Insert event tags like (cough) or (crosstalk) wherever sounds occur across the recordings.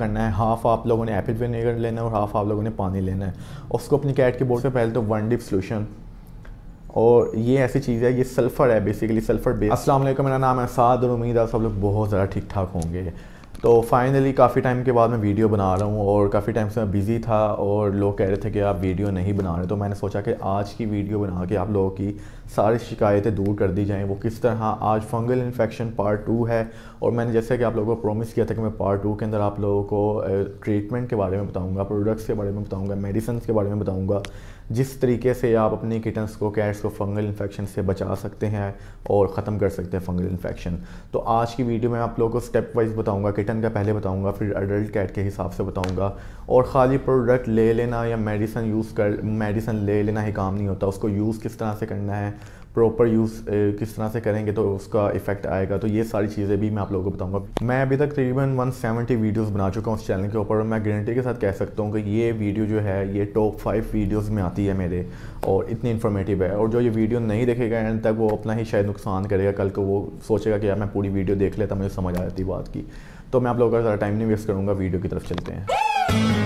करना है। हाफ़ आप लोगों ने एपिड विनेगर लेना है और हाफ़ आप लोगों ने पानी लेना है। उसको अपनी कैट के बोर्ड से पहले तो वन डिप सोल्यूशन और ये ऐसी चीज़ है, ये सल्फ़र है बेसिकली सल्फ़र बेस अस्सलाम वालेकुम मेरा नाम है साद और उम्मीद है सब लोग बहुत ज़्यादा ठीक ठाक होंगे। तो फाइनली काफ़ी टाइम के बाद मैं वीडियो बना रहा हूँ और काफ़ी टाइम से मैं बिज़ी था और लोग कह रहे थे कि आप वीडियो नहीं बना रहे। तो मैंने सोचा कि आज की वीडियो बना के आप लोगों की सारी शिकायतें दूर कर दी जाएँ। वो किस तरह? आज फंगल इन्फेक्शन पार्ट टू है और मैंने जैसे कि आप लोगों को प्रॉमिस किया था कि मैं पार्ट टू के अंदर आप लोगों को ट्रीटमेंट के बारे में बताऊँगा प्रोडक्ट्स के बारे में बताऊँगा मेडिसन के बारे में बताऊँगा। जिस तरीके से आप अपने किटन्स को, कैट्स को फंगल इन्फेक्शन से बचा सकते हैं और ख़त्म कर सकते हैं फंगल इन्फेक्शन। तो आज की वीडियो में आप लोगों को स्टेप वाइज बताऊँगा, किटन का पहले बताऊँगा, फिर अडल्ट कैट के हिसाब से बताऊँगा। और ख़ाली प्रोडक्ट ले लेना या मेडिसन यूज़ कर मेडिसन ले लेना ही काम नहीं होता। उसको यूज़ किस तरह से करना है प्रॉपर यूज़ किस तरह से करेंगे तो उसका इफ़ेक्ट आएगा। तो ये सारी चीज़ें भी मैं आप लोगों को बताऊँगा। मैं अभी तक तकरीबन 170 वीडियोस बना चुका हूँ उस चैनल के ऊपर और मैं गारंटी के साथ कह सकता हूँ कि ये वीडियो जो है, ये टॉप फाइव वीडियोस में आती है मेरे और इतनी इन्फॉर्मेटिव है। और जो ये वीडियो नहीं देखेगा एंड तक, वो अपना ही शायद नुकसान करेगा। कल को वो सोचेगा कि यार मैं पूरी वीडियो देख लेता, मुझे समझ आ जाती बात की। तो मैं आप लोगों का ज़्यादा टाइम नहीं वेस्ट करूँगा वीडियो की तरफ़ चलते हैं।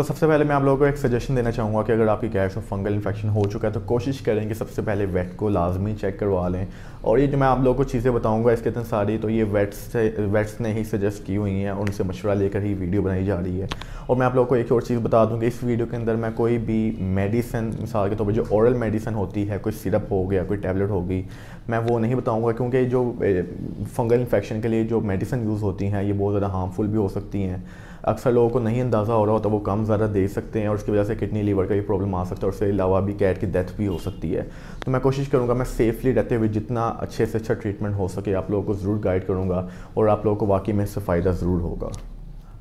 तो सबसे पहले मैं आप लोगों को एक सजेशन देना चाहूँगा कि अगर आपकी गैस और फंगल इन्फेक्शन हो चुका है तो कोशिश करें कि सबसे पहले वेट को लाजमी चेक करवा लें। और ये जो मैं आप लोगों को चीज़ें बताऊँगा इसके अंदर सारी तो ये वेट्स से वेट्स ने ही सजेस्ट की हुई हैं, उनसे मशवरा लेकर ही वीडियो बनाई जा रही है। और मैं आप लोगों को एक और चीज़ बता दूँ कि इस वीडियो के अंदर मैं कोई भी मेडिसन मिसाल के तौर पर जो औरल मेडिसन होती है, कोई सिरप हो गया, कोई टैबलेट होगी मैं वो नहीं बताऊँगा क्योंकि जो फंगल इन्फेक्शन के लिए जो मेडिसन यूज़ होती हैं, ये बहुत ज़्यादा हार्मफुल भी हो सकती हैं। अक्सर लोगों को नहीं अंदाज़ा हो रहा होता, वो कम ज़्यादा दे सकते हैं और उसकी वजह से किडनी, लीवर का भी प्रॉब्लम आ सकता है और उसके अलावा भी कैट की डेथ भी हो सकती है। तो मैं कोशिश करूँगा, मैं सेफली रहते हुए जितना अच्छे से अच्छा ट्रीटमेंट हो सके, आप लोगों को ज़रूर गाइड करूँगा और आप लोगों को वाकई में इससे फ़ायदा ज़रूर होगा।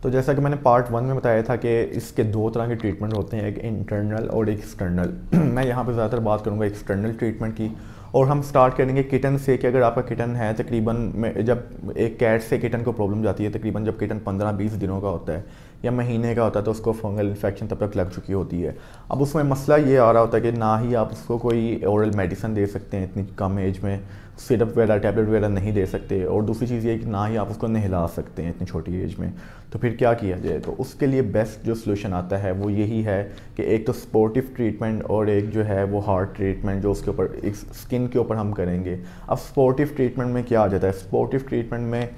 तो जैसा कि मैंने पार्ट वन में बताया था कि इसके दो तरह के ट्रीटमेंट होते हैं, एक इंटरनल और एक एक्सटर्नल (clears throat) मैं यहाँ पर ज़्यादातर बात करूँगा एक्सटर्नल ट्रीटमेंट की और हम स्टार्ट करेंगे किटन से कि अगर आपका किटन है, तकरीबन जब एक कैट से किटन को प्रॉब्लम जाती है, तकरीबन जब किटन पंद्रह बीस दिनों का होता है या महीने का होता है तो उसको फंगल इन्फेक्शन तब तक लग चुकी होती है। अब उसमें मसला ये आ रहा होता है कि ना ही आप उसको कोई औरल मेडिसन दे सकते हैं इतनी कम एज में सिरप वगैरह टैबलेट वगैरह नहीं दे सकते। और दूसरी चीज़ ये कि ना ही आप उसको नहला सकते हैं इतनी छोटी एज में। तो फिर क्या किया जाए? तो उसके लिए बेस्ट जो सोल्यूशन आता है, वो यही है कि एक तो स्पोर्टिव ट्रीटमेंट और एक जो है वो हार्ट ट्रीटमेंट जो उसके ऊपर एक स्किन के ऊपर हम करेंगे। अब स्पोर्टिव ट्रीटमेंट में क्या आ जाता है? स्पोर्टिव ट्रीटमेंट में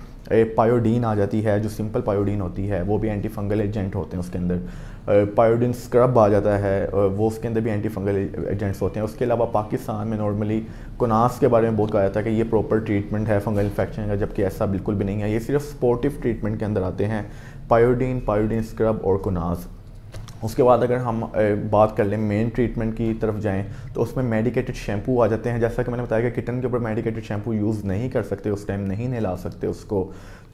पायोडीन आ जाती है, जो सिंपल पायोडीन होती है, वो भी एंटी फंगल एजेंट होते हैं उसके अंदर। पायोडीन स्क्रब आ जाता है वो उसके अंदर भी एंटी फंगल एजेंट्स होते हैं। उसके अलावा पाकिस्तान में नॉर्मली कोनास के बारे में बहुत कहा जाता है कि ये प्रॉपर ट्रीटमेंट है फंगल इन्फेक्शन का जबकि ऐसा बिल्कुल भी नहीं है। ये सिर्फ़ स्पोर्टिव ट्रीटमेंट के अंदर आते हैं पायोडीन पायोडीन स्क्रब और कोनास। उसके बाद अगर हम बात कर लें मेन ट्रीटमेंट की तरफ़ जाएँ तो उसमें मेडिकेटेड शैम्पू आ जाते हैं। जैसा कि मैंने बताया कि किटन के ऊपर मेडिकेटेड शैम्पू यूज़ नहीं कर सकते, उस टाइम नहीं नहला सकते उसको।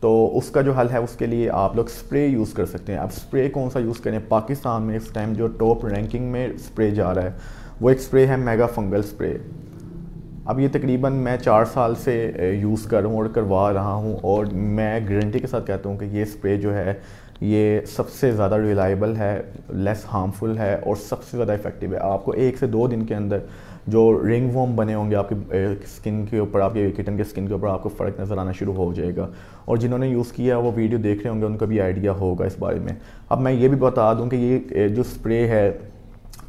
तो उसका जो हल है, उसके लिए आप लोग स्प्रे यूज़ कर सकते हैं। अब स्प्रे कौन सा यूज़ करें? पाकिस्तान में इस टाइम जो टॉप रैंकिंग में स्प्रे जा रहा है, वो एक स्प्रे है मेगा फंगल स्प्रे अब ये तकरीबन मैं चार साल से यूज़ कर रहा हूँ और करवा रहा हूँ और मैं गारंटी के साथ कहता हूँ कि ये स्प्रे जो है ये सबसे ज़्यादा रिलायबल है लेस हार्मफुल है और सबसे ज़्यादा इफ़ेक्टिव है। आपको एक से दो दिन के अंदर जो रिंग वॉम बने होंगे आपके स्किन के ऊपर, आपके किटन के स्किन के ऊपर आपको फ़र्क नज़र आना शुरू हो जाएगा। और जिन्होंने यूज़ किया वो वीडियो देख रहे होंगे, उनका भी आइडिया होगा इस बारे में। अब मैं ये भी बता दूँ कि ये जो स्प्रे है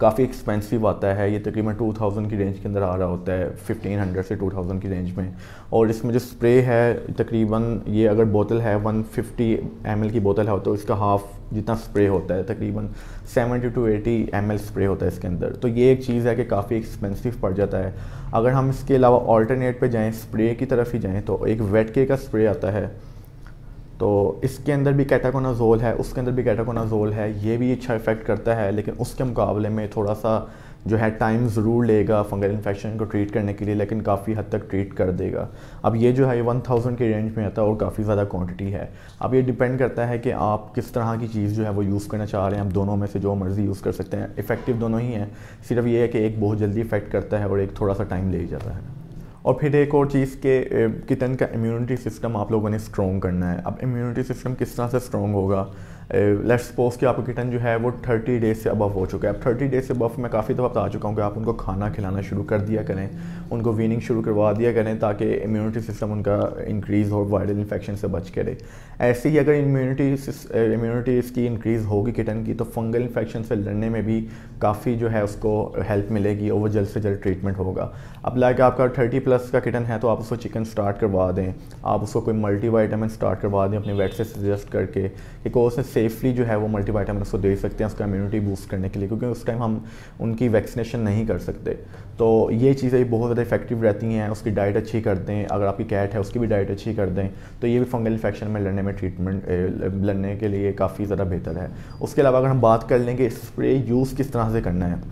काफ़ी एक्सपेंसिव आता है। ये तकरीबन 2000 की रेंज के अंदर आ रहा होता है 1500 से 2000 की रेंज में। और इसमें जो स्प्रे है, तकरीबन ये अगर बोतल है 150 ml की बोतल है तो इसका हाफ़ जितना स्प्रे होता है, तकरीबन 70 टू 80 ml स्प्रे होता है इसके अंदर। तो ये एक चीज़ है कि काफ़ी एक्सपेंसिव पड़ जाता है। अगर हम इसके अलावा ऑल्टरनेट पर जाएँ स्प्रे की तरफ़ ही जाएँ तो एक वेट के का स्प्रे आता है। तो इसके अंदर भी कैटाकोनाजोल है, उसके अंदर भी कैटाकोनाजोल है, ये भी अच्छा इफ़ेक्ट करता है, लेकिन उसके मुकाबले में थोड़ा सा जो है टाइम ज़रूर लेगा फंगल इन्फेक्शन को ट्रीट करने के लिए, लेकिन काफ़ी हद तक ट्रीट कर देगा। अब ये जो है वन थाउज़ेंड के रेंज में आता है और काफ़ी ज़्यादा क्वांटिटी है। अब ये डिपेंड करता है कि आप किस तरह की चीज़ जो है वो यूज़ करना चाह रहे हैं। आप दोनों में से जो मर्ज़ी यूज़ कर सकते हैं। इफ़ेक्टिव दोनों ही हैं। सिर्फ़ ये है कि एक बहुत जल्दी इफ़ेक्ट करता है और एक थोड़ा सा टाइम ले जाता है। और फिर एक और चीज़ के कितन का इम्यूनिटी सिस्टम आप लोगों ने स्ट्रॉन्ग करना है। अब इम्यूनिटी सिस्टम किस तरह से स्ट्रॉन्ग होगा? लेट्स सपोज़ कि आपका किटन जो है वो थर्टी डेज़ से अबव हो चुका है। अब थर्टी डेज़ से अबव मैं काफ़ी दफ़ा बता चुका हूँ कि आप उनको खाना खिलाना शुरू कर दिया करें, उनको वीनिंग शुरू करवा दिया करें ताकि इम्यूनिटी सिस्टम उनका इंक्रीज़ हो वायरल इन्फेक्शन से बच करे ऐसे ही अगर इम्यूनिटी इम्यूनिटी इसकी इंक्रीज़ होगी किटन की तो फंगल इन्फेक्शन से लड़ने में भी काफ़ी जो है उसको हेल्प मिलेगी और वो जल्द से जल्द ट्रीटमेंट होगा। अब लाइक आपका थर्टी प्लस का किटन है तो आप उसको चिकन स्टार्ट करवा दें। आप उसको कोई मल्टी स्टार्ट करवा दें, अपने वेट से सजेस्ट करके कि कोर्स सेफली जो है वो मल्टी वाइटामिन उसको दे सकते हैं उसका इम्यूनिटी बूस्ट करने के लिए, क्योंकि उस टाइम हम उनकी वैक्सीनेशन नहीं कर सकते। तो ये चीज़ें बहुत ज़्यादा इफ़ेक्टिव रहती हैं, उसकी डाइट अच्छी कर दें, अगर आपकी कैट है उसकी भी डाइट अच्छी कर दें तो ये भी फंगल इन्फेक्शन में लड़ने में ट्रीटमेंट लड़ने के लिए काफ़ी ज़्यादा बेहतर है। उसके अलावा अगर हम बात कर लें कि स्प्रे यूज़ किस तरह से करना है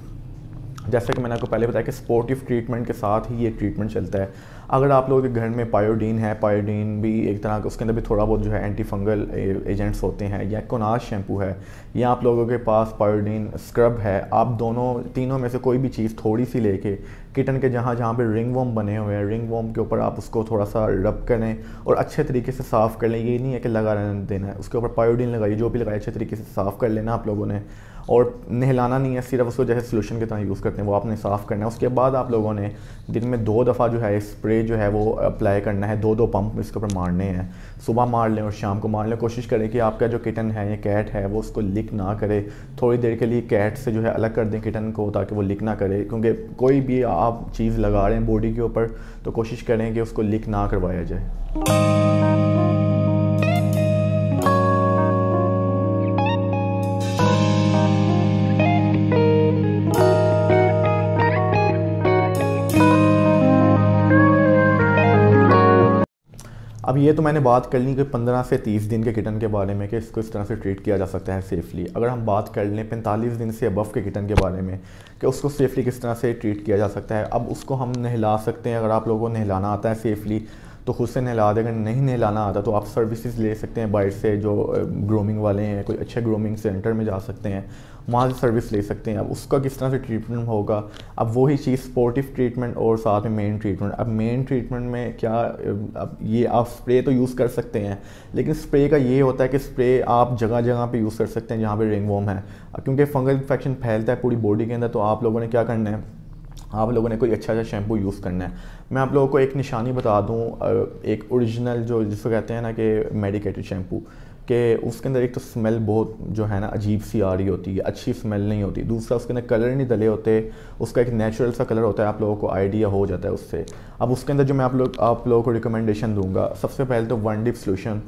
जैसे कि मैंने आपको पहले बताया कि स्पोर्टिव ट्रीटमेंट के साथ ही ये ट्रीटमेंट चलता है। अगर आप लोगों के घर में पायोडीन है पायोडीन भी एक तरह का, उसके अंदर भी थोड़ा बहुत जो है एंटी फंगल एजेंट्स होते हैं या कोनाज शैम्पू है, या आप लोगों के पास पायोडीन स्क्रब है, आप दोनों, तीनों में से कोई भी चीज़ थोड़ी सी लेके किटन के जहाँ जहाँ पे रिंग वॉम बने हुए हैं रिंग वॉम के ऊपर आप उसको थोड़ा सा रब करें और अच्छे तरीके से साफ़ कर लें। ये नहीं है कि लगा रहने देना है, उसके ऊपर पायोडीन लगाइए, जो भी लगाइए, अच्छे तरीके से साफ़ कर लेना आप लोगों ने। और नहलाना नहीं है, सिर्फ़ उसको जैसे सोल्यूशन की तरह यूज़ करते हैं, वो आपने साफ़ करना है। उसके बाद आप लोगों ने दिन में दो दफ़ा जो है स्प्रे जो है वो अप्लाई करना है दो दो पंप इसके ऊपर मारने हैं। सुबह मार लें और शाम को मार लें। कोशिश करें कि आपका जो किटन है, या कैट है, वो उसको लिक ना करे। थोड़ी देर के लिए कैट से जो है अलग कर दें किटन को, ताकि वो लिक ना करे। क्योंकि कोई भी आप चीज़ लगा रहे हैं बॉडी के ऊपर तो कोशिश करें कि उसको लिक ना करवाया जाए। अब ये तो मैंने बात कर ली कि पंद्रह से तीस दिन के किटन के बारे में कि इसको इस तरह से ट्रीट किया जा सकता है सेफ़ली अगर हम बात कर लें पैंतालीस दिन से अबव के किटन के बारे में कि उसको सेफ़ली किस तरह से ट्रीट किया जा सकता है, अब उसको हम नहला सकते हैं। अगर आप लोगों को नहलाना आता है सेफ़ली तो खुद से नहला दें। अगर नहीं नहलाना आता तो आप सर्विसेज़ ले सकते हैं बाइट से जो ग्रूमिंग वाले हैं, कोई अच्छे ग्रूमिंग सेंटर में जा सकते हैं। वहाँ से सर्विस ले सकते हैं। अब उसका किस तरह से ट्रीटमेंट होगा? अब वही चीज़ स्पोर्टिव ट्रीटमेंट और साथ में मेन ट्रीटमेंट अब मेन ट्रीटमेंट में क्या, अब ये आप स्प्रे तो यूज़ कर सकते हैं, लेकिन स्प्रे का ये होता है कि स्प्रे आप जगह जगह पे यूज़ कर सकते हैं जहाँ पे रिंग वॉम है। क्योंकि फंगल इन्फेक्शन फैलता है पूरी बॉडी के अंदर तो आप लोगों ने क्या करना है? आप लोगों ने कोई अच्छा अच्छा शैम्पू यूज़ करना है। मैं आप लोगों को एक निशानी बता दूँ एक ओरिजिनल जो जिसको कहते हैं ना कि मेडिकेटेड शैम्पू कि उसके अंदर एक तो स्मेल बहुत जो है ना अजीब सी आ रही होती है, अच्छी स्मेल नहीं होती। दूसरा, उसके अंदर कलर नहीं डले होते, उसका एक नेचुरल सा कलर होता है, आप लोगों को आइडिया हो जाता है उससे। अब उसके अंदर जो मैं आप लोग, आप लोगों को रिकमेंडेशन दूँगा, सबसे पहले तो वन डिप सोल्यूशन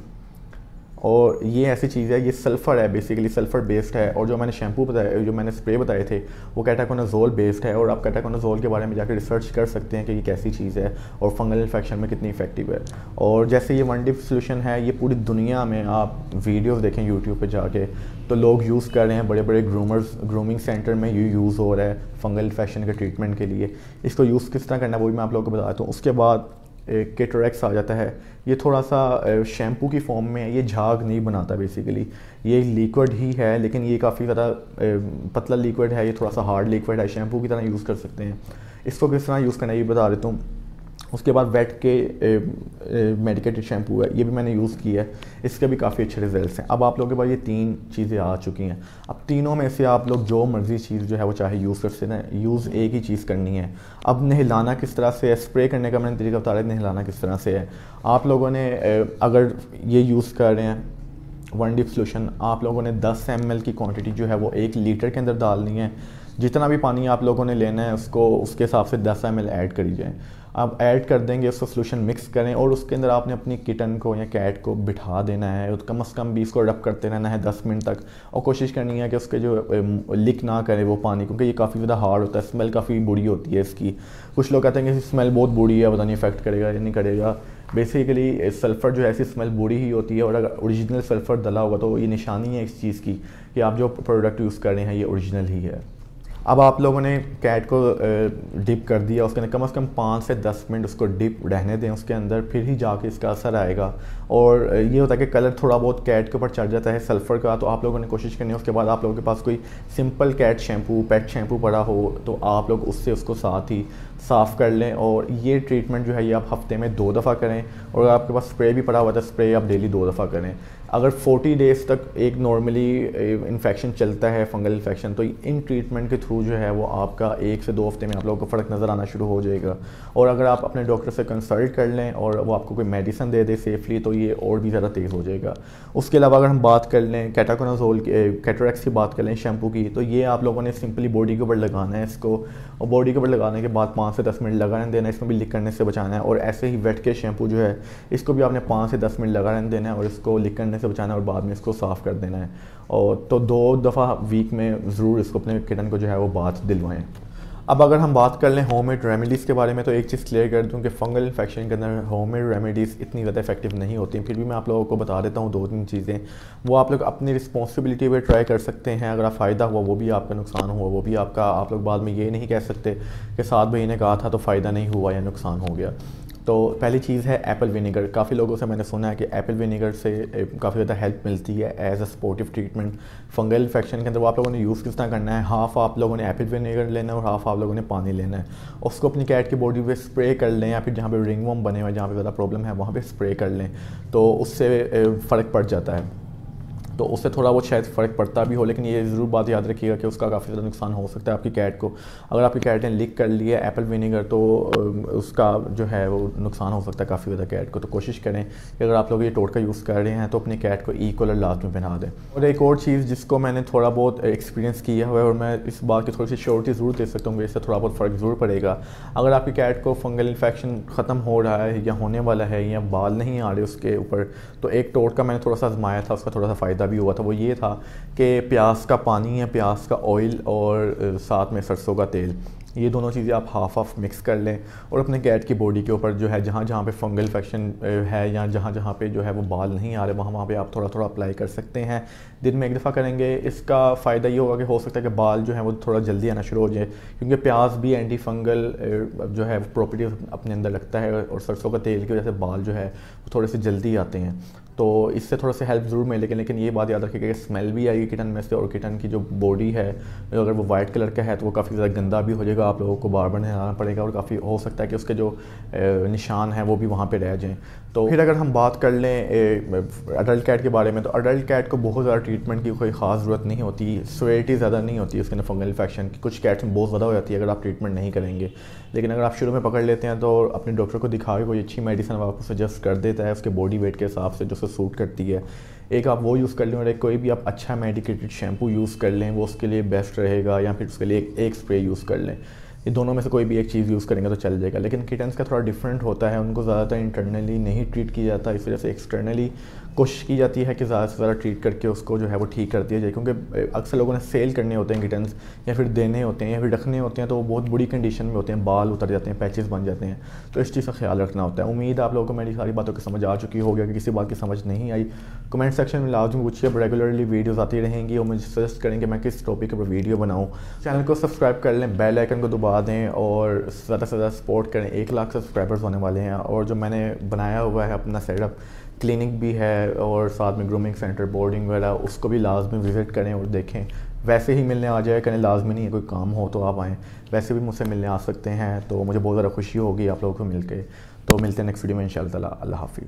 और ये ऐसी चीज़ है, ये सल्फ़र है बेसिकली सल्फ़र बेस्ड है और जो मैंने शैम्पू बताया, जो मैंने स्प्रे बताए थे, वो कैटाकोनाजोल बेस्ड है और आप कैटाकोनाजोल के बारे में जाकर रिसर्च कर सकते हैं कि ये कैसी चीज़ है और फंगल इन्फेक्शन में कितनी इफ़ेक्टिव है। और जैसे ये वन डिप सोल्यूशन है, ये पूरी दुनिया में आप वीडियोज़ देखें यूट्यूब पर जाके तो लोग यूज़ कर रहे हैं बड़े बड़े ग्रूमर्स ग्रूमिंग सेंटर में ये यूज़ हो रहा है फंगल इन्फेक्शन के ट्रीटमेंट के लिए। इसको यूज़ किस तरह करना है वो भी मैं आप लोगों को बताता हूँ। उसके बाद केटोरेक्स आ जाता है। ये थोड़ा सा शैम्पू की फॉर्म में है, ये झाग नहीं बनाता बेसिकली ये लिक्विड ही है, लेकिन ये काफ़ी ज़्यादा पतला लिक्विड है, ये थोड़ा सा हार्ड लिक्विड है शैम्पू की तरह यूज़ कर सकते हैं। इसको किस तरह यूज़ करना ये बता देता हूँ। उसके बाद वेट के मेडिकेटेड शैम्पू है, ये भी मैंने यूज़ किया है। इसके भी काफ़ी अच्छे रिजल्ट्स हैं। अब आप लोगों के पास ये तीन चीज़ें आ चुकी हैं। अब तीनों में से आप लोग जो मर्ज़ी चीज़ जो है वो चाहे यूज़ कर सकते हैं यूज़ एक ही चीज़ करनी है। अब नहलाना किस तरह से है? स्प्रे करने का मैंने तरीका बता रहा है, नहलाना किस तरह से है? आप लोगों ने अगर ये यूज़ कर रहे हैं वन डिप सोल्यूशन आप लोगों ने 10 एम की क्वांटिटी जो है वो एक लीटर के अंदर डालनी है। जितना भी पानी आप लोगों ने लेना है, उसको, उसके हिसाब से 10 एम ऐड करी जाए। आप ऐड कर देंगे, उसको सोल्यूशन मिक्स करें और उसके अंदर आपने अपनी किटन को या कैट को बिठा देना है। कम अज़ कम भी इसको रब करते रहना है दस मिनट तक। और कोशिश करनी है कि उसके जो लिक ना करे वो पानी, क्योंकि ये काफ़ी ज़्यादा हार्ड होता है। स्मेल काफ़ी बुरी होती है इसकी। कुछ लोग कहते हैं कि स्मेल बहुत बुरी है, पता नहीं इफ़ेक्ट करेगा या नहीं करेगा। बेसिकली सल्फ़र जो है, ऐसी स्मेल बुरी ही होती है और अगर ओरिजिनल सल्फ़र डला होगा तो ये निशानी है इस चीज़ की कि आप जो प्रोडक्ट यूज़ कर रहे हैं, ये ओरिजिनल ही है। अब आप लोगों ने कैट को डिप कर दिया, उसके अंदर कम अज़ कम पाँच से दस मिनट उसको डिप रहने दें, उसके अंदर फिर ही जाके इसका असर आएगा। और ये होता है कि कलर थोड़ा बहुत कैट के ऊपर चढ़ जाता है सल्फ़र का तो आप लोगों ने कोशिश करनी है, उसके बाद आप लोगों के पास कोई simple cat shampoo pet shampoo पड़ा हो तो आप लोग उससे उसको साथ ही साफ़ कर लें और ये ट्रीटमेंट जो है ये आप हफ़्ते में दो दफ़ा करें और अगर आपके पास स्प्रे भी पड़ा हुआ था स्प्रे आप डेली दो दफ़ा करें। अगर 40 डेज़ तक एक नॉर्मली इन्फेक्शन चलता है फंगल इन्फेक्शन तो इन ट्रीटमेंट के थ्रू जो है वो आपका एक से दो हफ़्ते में आप लोगों को फ़र्क नज़र आना शुरू हो जाएगा। और अगर आप अपने डॉक्टर से कंसल्ट कर लें और वो आपको कोई मेडिसन दे दे सेफली तो ये और भी ज़्यादा तेज़ हो जाएगा। उसके अलावा अगर हम बात कर लें कैटाकोनाजोल कैटरैक्स की बात कर लें शैम्पू की तो ये आप लोगों ने सिंपली बॉडी के ऊपर लगाना है इसको। और बॉडी के ऊपर लगाने के बाद पाँच से दस मिनट लगा रहने देना, इसमें भी लिक करने से बचाना है। और ऐसे ही वेट के शैम्पू जो है, इसको भी आपने पाँच से दस मिनट लगा रहने देना है और इसको लिक करने से बचाना है और बाद में इसको साफ़ कर देना है। और तो दो दफ़ा वीक में ज़रूर इसको अपने किटन को जो है वो बात दिलवाएँ। अब अगर हम बात कर लें होम मेड रेमेडीज़ के बारे में तो एक चीज़ क्लियर कर दूँ कि फंगल इन्फेक्शन के अंदर होम मेड रेमेडीज़ इतनी ज़्यादा इफ़ेक्टिव नहीं होती फिर भी मैं आप लोगों को बता देता हूँ दो तीन चीज़ें। वो आप लोग अपनी रिस्पॉन्सिबिलिटी पर ट्राई कर सकते हैं। अगर फ़ायदा हुआ, वो भी आपका नुकसान हुआ, वो भी आपका आप लोग बाद में ये नहीं कह सकते कि सात भाई ने कहा था तो फ़ायदा नहीं हुआ या नुकसान हो गया। तो पहली चीज़ है एप्पल विनेगर काफ़ी लोगों से मैंने सुना है कि एप्पल विनेगर से काफ़ी ज़्यादा हेल्प मिलती है as a supportive treatment fungal infection के अंदर वो आप लोगों ने यूज़ किस तरह करना है? हाफ़ आप लोगों ने एप्पल विनेगर लेना है और हाफ़ आप लोगों ने पानी लेना है। उसको अपनी कैट की बॉडी पे स्प्रे कर लें या फिर जहाँ पर रिंग वम बने हुए जहाँ पर ज़्यादा प्रॉब्लम है, वहाँ पर स्प्रे कर लें। तो उससे फ़र्क पड़ जाता है। तो उससे थोड़ा बहुत शायद फ़र्क पड़ता भी हो, लेकिन ये ज़रूर बात याद रखिएगा कि उसका काफ़ी ज़्यादा नुकसान हो सकता है आपकी कैट को। अगर आपकी कैट ने लिक कर लिया एप्पल विनेगर तो उसका जो है वो नुकसान हो सकता है काफ़ी ज़्यादा कैट को। तो कोशिश करें कि अगर आप लोग ये टोटका यूज़ कर रहे हैं तो अपनी कैट को ई कलर लास्ट में पहना दें। और एक और चीज़ जिसको मैंने थोड़ा बहुत एक्सपीरियंस किया हुआ है, और मैं इस बात की थोड़ी सी श्योरिटी ज़रूर दे सकता हूँ इससे थोड़ा बहुत फ़र्क ज़रूर पड़ेगा। अगर आपकी कैट को फंगल इन्फेक्शन ख़त्म हो रहा है या होने वाला है या बाल नहीं आ रहे उसके ऊपर तो एक टोट का मैंने थोड़ा सा आजमाया था, उसका थोड़ा सा फ़ायदा भी हुआ था, वो ये था कि प्याज का पानी या प्याज का ऑयल और साथ में सरसों का तेल, ये दोनों चीज़ें आप हाफ़ हाफ़ मिक्स कर लें और अपने कैट की बॉडी के ऊपर जो है, जहाँ जहाँ पे फंगल इन्फेक्शन है या जहाँ जहाँ पे जो है वो बाल नहीं आ रहे, वहाँ वहाँ पे आप थोड़ा थोड़ा अप्लाई कर सकते हैं। दिन में एक दफ़ा करेंगे, इसका फ़ायदा ये होगा कि हो सकता है कि बाल जो है वो थोड़ा जल्दी आना शुरू हो जाए, क्योंकि प्याज भी एंटी फंगल जो है प्रॉपर्टी अपने अंदर लगता है और सरसों का तेल की वजह से बाल जो है वो थोड़े से जल्दी आते हैं। तो इससे थोड़ा सा हेल्प ज़रूर मिलेगी, लेकिन ये बात याद रखिएगा कि स्मेल भी आएगी किटन में से और किटन की जो बॉडी है, अगर वो वाइट कलर का है तो वो काफ़ी ज़्यादा गंदा भी हो जाएगा, आप लोगों को बार बार नहलाना पड़ेगा और काफ़ी हो सकता है कि उसके जो निशान हैं वो भी वहाँ पर रह जाएँ। तो फिर अगर हम बात कर लें अडल्ट कैट के बारे में तो अडल्ट कैट को बहुत ज़्यादा ट्रीटमेंट की कोई ख़ास ज़रूरत नहीं होती स्वेटी ज़्यादा नहीं होती उसके अंदर फंगल इन्फेक्शन की, कुछ कैट्स में बहुत ज़्यादा हो जाती है अगर आप ट्रीटमेंट नहीं करेंगे। लेकिन अगर आप शुरू में पकड़ लेते हैं तो अपने डॉक्टर को दिखा के कोई अच्छी मेडिसिन आपको सजेस्ट कर देता है, उसके बॉडी वेट के हिसाब से, जो सूट करती है। एक आप वो यूज़ कर लें और एक कोई भी आप अच्छा मेडिकेटेड शैम्पू यूज़ कर लें वो उसके लिए बेस्ट रहेगा या फिर उसके लिए एक, एक स्प्रे यूज़ कर लें। ये दोनों में से कोई भी एक चीज़ यूज़ करेंगे तो चल जाएगा। लेकिन किटन्स का थोड़ा डिफरेंट होता है उनको ज़्यादातर इंटरनली नहीं ट्रीट किया जाता इस वजह से एक्सटर्नली कोशिश की जाती है कि ज़्यादा से ज़्यादा ट्रीट करके उसको जो है वो ठीक कर दिया जाए, क्योंकि अक्सर लोगों ने सेल करने होते हैं किटन्स या फिर देने होते हैं, या फिर रखने होते हैं तो वो बहुत बुरी कंडीशन में होते हैं, बाल उतर जाते हैं पैचेस बन जाते हैं। तो इस चीज़ का ख्याल रखना होता है। उम्मीद आप लोगों को मेरी सारी बातों की समझ आ चुकी होगी, अगर किसी बात की समझ नहीं आई कमेंट सेक्शन में लाजमी पूछिए। रेगुलरली वीडियोज़ आती रहेंगी और मुझे सजेस्ट करेंगे मैं किस टॉपिक पर वीडियो बनाऊँ। चैनल को सब्सक्राइब कर लें बेल आइकन को दबा दें और ज़्यादा से ज़्यादा सपोर्ट करें। एक लाख सब्सक्राइबर्स होने वाले हैं और जो मैंने बनाया हुआ है अपना सेटअप क्लिनिक भी है और साथ में ग्रूमिंग सेंटर, बोर्डिंग वगैरह, उसको भी लाजमी विज़िट करें और देखें। वैसे ही मिलने आ जाए कहीं लाजमी नहीं है, कोई काम हो तो आप आएँ। वैसे भी मुझसे मिलने आ सकते हैं तो मुझे बहुत ज़्यादा खुशी होगी आप लोगों को मिल के तो मिलते हैं नेक्स्ट वीडियो में इन अल्लाह हाफिज़।